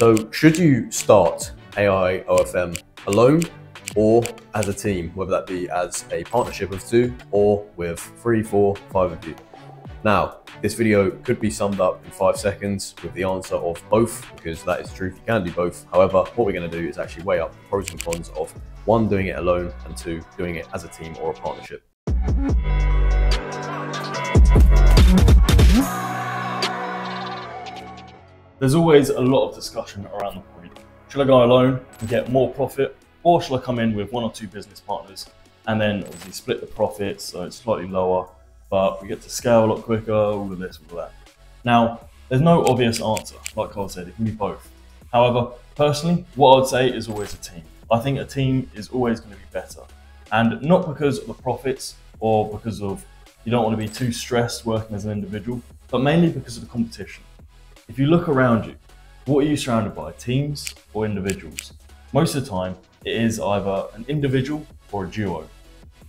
So should you start AI OFM alone or as a team, whether that be as a partnership of two or with three, four, five of you? Now, this video could be summed up in five seconds with the answer of both, because that is truth, you can do both. However, what we're gonna do is actually weigh up the pros and cons of one, doing it alone, and two, doing it as a team or a partnership. There's always a lot of discussion around the point. Should I go alone and get more profit, or should I come in with one or two business partners and then obviously split the profits so it's slightly lower, but we get to scale a lot quicker, all of this, all of that. Now, there's no obvious answer. Like Kyle said, it can be both. However, personally, what I'd say is always a team. I think a team is always going to be better. And not because of the profits or because of you don't want to be too stressed working as an individual, but mainly because of the competition. If you look around you, what are you surrounded by, teams or individuals? Most of the time, it is either an individual or a duo.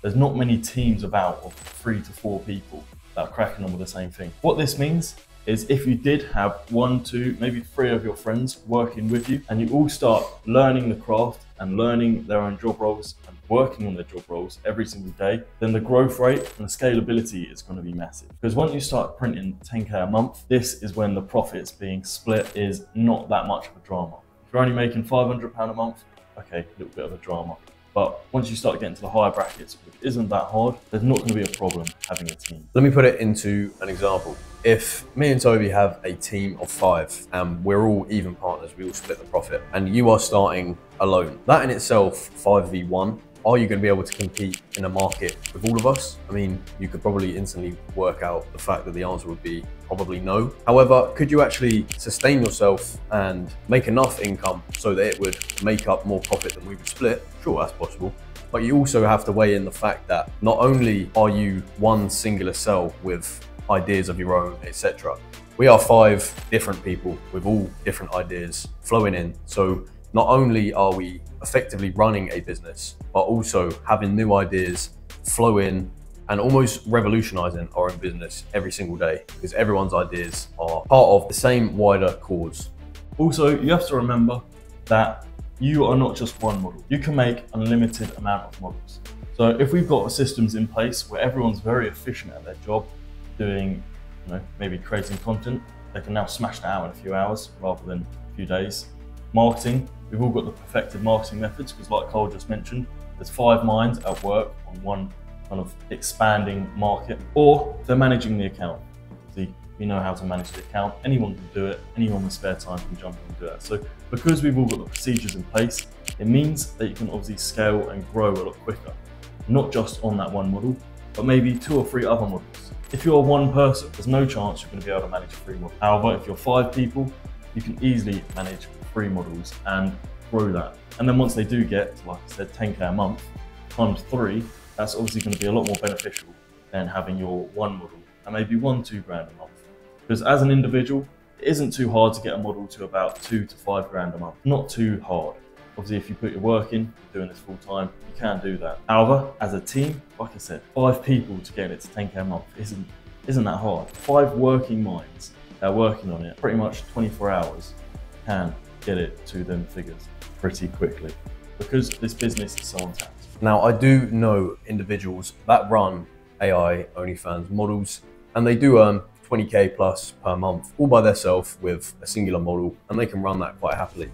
There's not many teams about of three to four people that are cracking on with the same thing. What this means is if you did have one, two, maybe three of your friends working with you and you all start learning the craft and learning their own job roles and working on their job roles every single day, then the growth rate and the scalability is going to be massive. Because once you start printing 10k a month, this is when the profits being split is not that much of a drama. If you're only making 500 pound a month, okay, a little bit of a drama. But once you start getting to the higher brackets, which isn't that hard, there's not going to be a problem having a team. Let me put it into an example. If me and Toby have a team of five and we're all even partners, we all split the profit, and you are starting alone, that in itself, 5v1, are you going to be able to compete in a market with all of us? I mean, you could probably instantly work out the fact that the answer would be probably no. However, could you actually sustain yourself and make enough income so that it would make up more profit than we would split? Sure, that's possible. But you also have to weigh in the fact that not only are you one singular cell with ideas of your own, etc. We are five different people with all different ideas flowing in. So not only are we effectively running a business, but also having new ideas flow in and almost revolutionizing our own business every single day because everyone's ideas are part of the same wider cause. Also, you have to remember that you are not just one model. You can make unlimited amount of models. So if we've got systems in place where everyone's very efficient at their job, doing, you know, maybe creating content, they can now smash that out in a few hours rather than a few days. Marketing, we've all got the perfected marketing methods because like Kyle just mentioned, there's five minds at work on one kind of expanding market, or they're managing the account. See, we know how to manage the account. Anyone can do it. Anyone with spare time can jump in and do it. So because we've all got the procedures in place, it means that you can obviously scale and grow a lot quicker, not just on that one model, but maybe two or three other models. If you're one person, there's no chance you're going to be able to manage three models. However, if you're five people, you can easily manage three models and grow that. And then once they do get, like I said, 10k a month times three, that's obviously going to be a lot more beneficial than having your one model and maybe one, two grand a month. Because as an individual, it isn't too hard to get a model to about two to five grand a month. Not too hard. Obviously, if you put your work in, doing this full time, you can do that. However, as a team, like I said, five people to get it to 10k a month isn't isn't that hard. Five working minds that are working on it, pretty much 24 hours, can get it to them figures pretty quickly because this business is so untapped. Now, I do know individuals that run AI OnlyFans models, and they do earn 20k plus per month, all by themselves with a singular model, and they can run that quite happily.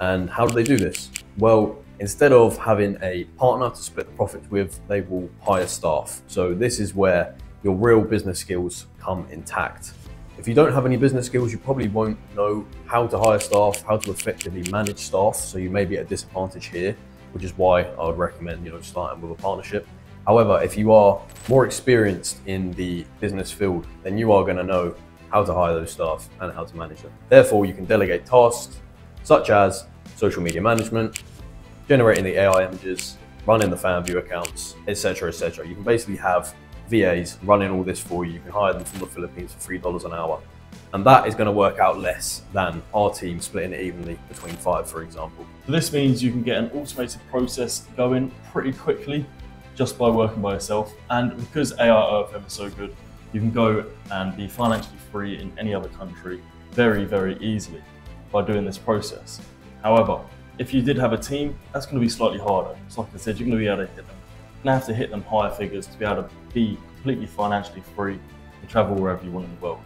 And how do they do this? Well, instead of having a partner to split the profits with, they will hire staff. So this is where your real business skills come intact. If you don't have any business skills, you probably won't know how to hire staff, how to effectively manage staff. So you may be at a disadvantage here, which is why I would recommend, you know, starting with a partnership. However, if you are more experienced in the business field, then you are going to know how to hire those staff and how to manage them. Therefore, you can delegate tasks such as social media management, generating the AI images, running the Fanvue accounts, etc., etc. You can basically have VAs running all this for you. You can hire them from the Philippines for $3 an hour. And that is going to work out less than our team splitting it evenly between five, for example. So this means you can get an automated process going pretty quickly just by working by yourself. And because AI OFM is so good, you can go and be financially free in any other country very, very easily. by doing this process. However, if you did have a team, that's going to be slightly harder. It's like I said, you're going to be able to hit them. Going to have to hit them higher figures to be able to be completely financially free and travel wherever you want in the world.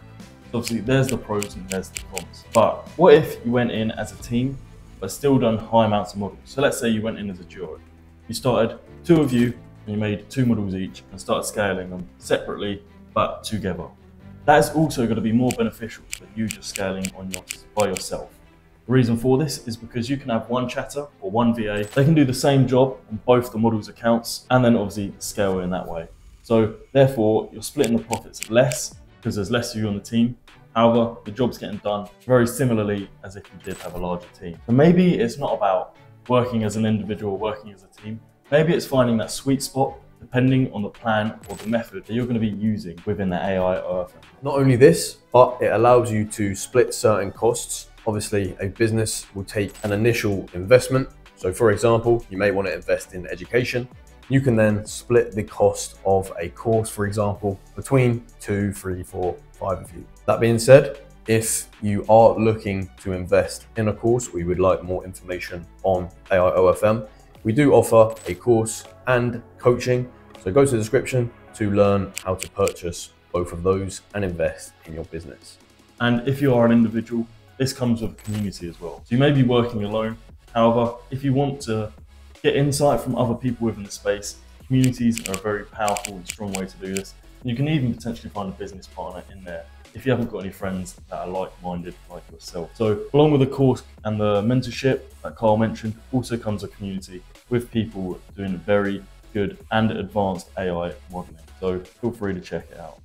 So obviously, there's the pros and there's the cons. But what if you went in as a team, but still done high amounts of models? So let's say you went in as a duo. You started two of you, and you made two models each, and started scaling them separately, but together. That is also going to be more beneficial than you just scaling on your, by yourself. The reason for this is because you can have one chatter or one VA. They can do the same job on both the model's accounts and then obviously scale in that way. So therefore, you're splitting the profits less because there's less of you on the team. However, the job's getting done very similarly as if you did have a larger team. So maybe it's not about working as an individual, working as a team. Maybe it's finding that sweet spot depending on the plan or the method that you're going to be using within the AI OFM. Not only this, but it allows you to split certain costs Obviously, a business will take an initial investment. So, for example, you may want to invest in education. You can then split the cost of a course, for example, between two, three, four, five of you. That being said, if you are looking to invest in a course, we would like more information on AIOFM. We do offer a course and coaching. So go to the description to learn how to purchase both of those and invest in your business. And if you are an individual this comes with community as well. So you may be working alone. However, if you want to get insight from other people within the space, communities are a very powerful and strong way to do this. You can even potentially find a business partner in there if you haven't got any friends that are like-minded like yourself. So along with the course and the mentorship that Kyle mentioned, also comes a community with people doing very good and advanced AI modeling. So feel free to check it out.